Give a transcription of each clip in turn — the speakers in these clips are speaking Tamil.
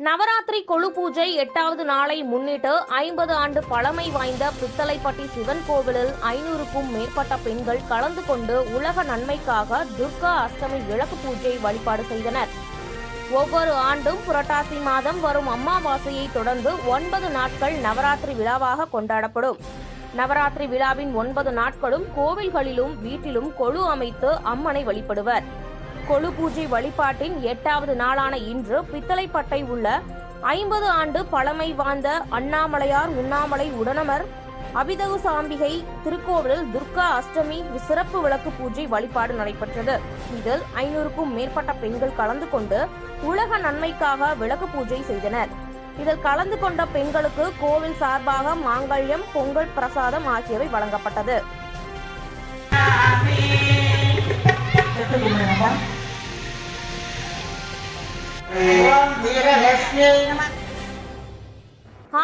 நவராத்திரி கொழு பூஜை எட்டாவது நாளை முன்னிட்டு ஐம்பது ஆண்டு பழமை வாய்ந்த பித்தளைப்பட்டி சிவன் கோவிலில் ஐநூறுக்கும் மேற்பட்ட பெண்கள் கலந்து கொண்டு உலக நன்மைக்காக துர்கா அஷ்டமி விளக்கு பூஜை வழிபாடு செய்தனர். ஒவ்வொரு ஆண்டும் புரட்டாசி மாதம் வரும் அம்மாவாசையை தொடர்ந்து ஒன்பது நாட்கள் நவராத்திரி விழாவாக கொண்டாடப்படும். நவராத்திரி விழாவின் ஒன்பது நாட்களும் கோவில்களிலும் வீட்டிலும் கொழு அமைத்து அம்மனை வழிபடுவர். கொழு பூஜை வழிபாட்டின் எட்டாவது நாளான இன்று பித்தளைப்பட்டை உள்ள ஐம்பது ஆண்டு பழமை வாய்ந்த அண்ணாமலையார் உண்ணாமலை உடனமர் அபிதகு சாம்பிகை திருக்கோவிலில் துர்கா அஷ்டமி சிறப்பு விளக்கு பூஜை வழிபாடு நடைபெற்றது. இதில் ஐநூறுக்கும் மேற்பட்ட பெண்கள் கலந்து கொண்டு உலக நன்மைக்காக விளக்கு பூஜை செய்தனர். இதில் கலந்து கொண்ட பெண்களுக்கு கோவில் சார்பாக மாங்கல்யம் பொங்கல் பிரசாதம் ஆகியவை வழங்கப்பட்டது.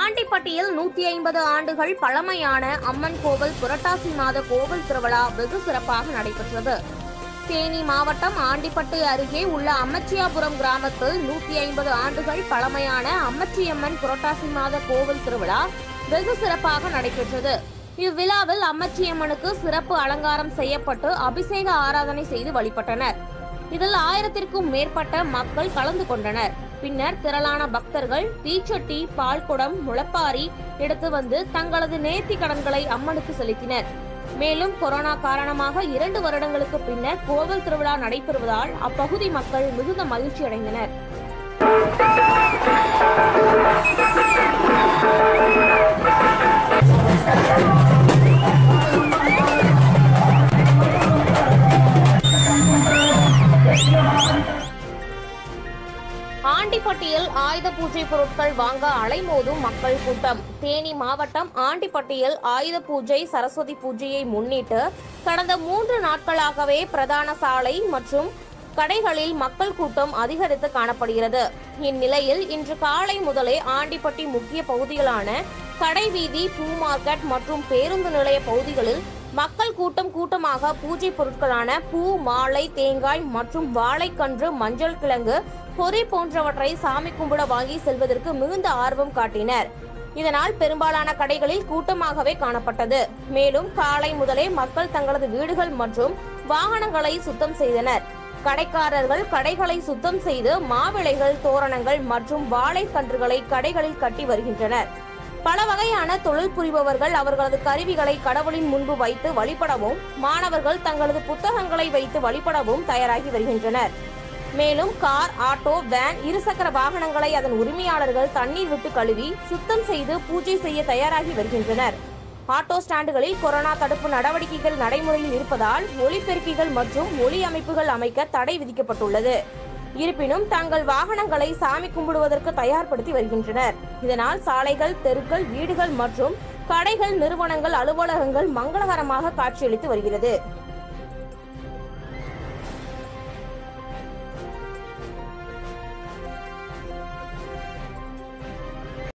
ஆண்டிப்பட்டியில் நூத்தி ஐம்பது ஆண்டுகள் பழமையான அம்மன் கோவில் புரட்டாசி மாத கோவில் திருவிழா வெகு சிறப்பாக நடைபெற்றது. தேனி மாவட்டம் ஆண்டிப்பட்டி அருகே உள்ள அம்மச்சியாபுரம் கிராமத்தில் நூத்தி ஐம்பது ஆண்டுகள் பழமையான அம்மச்சியம்மன் புரட்டாசி மாத கோவில் திருவிழா வெகு சிறப்பாக நடைபெற்றது. இவ்விழாவில் அம்மச்சியம்மனுக்கு சிறப்பு அலங்காரம் செய்யப்பட்டு அபிஷேக ஆராதனை செய்து வழிபட்டனர். இதில் ஆயிரத்திற்கும் மேற்பட்ட மக்கள் கலந்து கொண்டனர். பின்னர் திரளான பக்தர்கள் தீச்சட்டி பால்குடம் முளப்பாரி எடுத்து வந்து தங்களது நேர்த்தி கடன்களை அம்மனுக்கு செலுத்தினர். மேலும் கொரோனா காரணமாக இரண்டு வருடங்களுக்கு பின்னர் கோவில் திருவிழா நடைபெறுவதால் அப்பகுதி மக்கள் மிகுந்த மகிழ்ச்சி அடைந்தனர் ஆண்டிப்பட்டியில் ஆயுத பூஜை பொருட்கள் வாங்க அலைமோதும் மக்கள் கூட்டம். தேனி மாவட்டம் ஆண்டிப்பட்டியில் ஆயுத பூஜை சரஸ்வதி பூஜையை முன்னிட்டு கடந்த மூன்று நாட்களாகவே பிரதான சாலை மற்றும் கடைகளில் மக்கள் கூட்டம் அதிகரித்து காணப்படுகிறது. இந்நிலையில் இன்று காலை முதலே ஆண்டிப்பட்டி முக்கிய பகுதிகளான கடைவீதி பூ மார்க்கெட் மற்றும் பேருந்து நிலைய பகுதிகளில் மக்கள் கூட்டம் கூட்டமாக பூஜை பொருட்களான பூ மாலை தேங்காய் மற்றும் வாழைக்கன்று மஞ்சள் கிழங்கு பொறி போன்றவற்றை சாமி கும்பிட வாங்கி செல்வதற்கு மிகுந்த ஆர்வம் காட்டினர். இதனால் பெரும்பாலான கடைகளில் கூட்டமாகவே காணப்பட்டது. மேலும் காலை முதலே மக்கள் தங்களது வீடுகள் மற்றும் வாகனங்களை சுத்தம் செய்தனர். கடைக்காரர்கள் கடைகளை சுத்தம் செய்து மாவிளைகள் தோரணங்கள் மற்றும் வாழைக்கன்றுகளை கடைகளில் கட்டி வருகின்றனர். பல வகையான தொழில் புரிபவர்கள் அவர்களது கருவிகளை கடவுளின் முன்பு வைத்து வழிபடவும் மாணவர்கள் தங்களது புத்தகங்களை வைத்து வழிபடவும் தயாராகி வருகின்றனர். மேலும் கார் ஆட்டோ வேன் இருசக்கர வாகனங்களை அதன் உரிமையாளர்கள் தண்ணீர் விட்டு கழுவி சுத்தம் செய்து பூஜை செய்ய தயாராகி வருகின்றனர். ஆட்டோ ஸ்டாண்டுகளில் கொரோனா தடுப்பு நடவடிக்கைகள் நடைமுறையில் இருப்பதால் ஒலிபெருக்கிகள் மற்றும் ஒலி அமைப்புகள் அமைக்க தடை விதிக்கப்பட்டுள்ளது. இருப்பினும் தங்கள் வாகனங்களை சாமி கும்பிடுவதற்கு தயார்படுத்தி வருகின்றனர். இதனால் சாலைகள் தெருக்கள் வீடுகள் மற்றும் கடைகள் நிறுவனங்கள் அலுவலகங்கள் மங்களகரமாக காட்சியளித்து வருகிறது.